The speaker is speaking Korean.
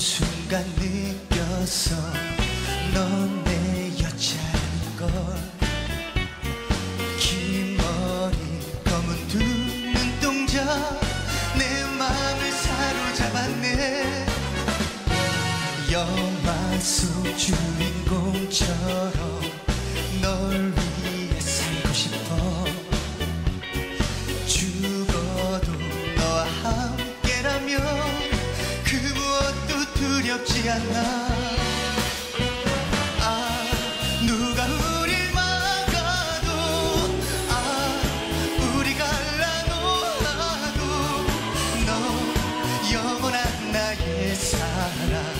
순간 느꼈어 넌 내 여자인 걸 긴 머리 검은 두 눈동자 내 마음을 사로잡았네. 영화 속 주인공처럼 널 두렵지 않나. 아 누가 우릴 막아도. 아 우리 갈라놓아도 너 영원한 나의 사랑.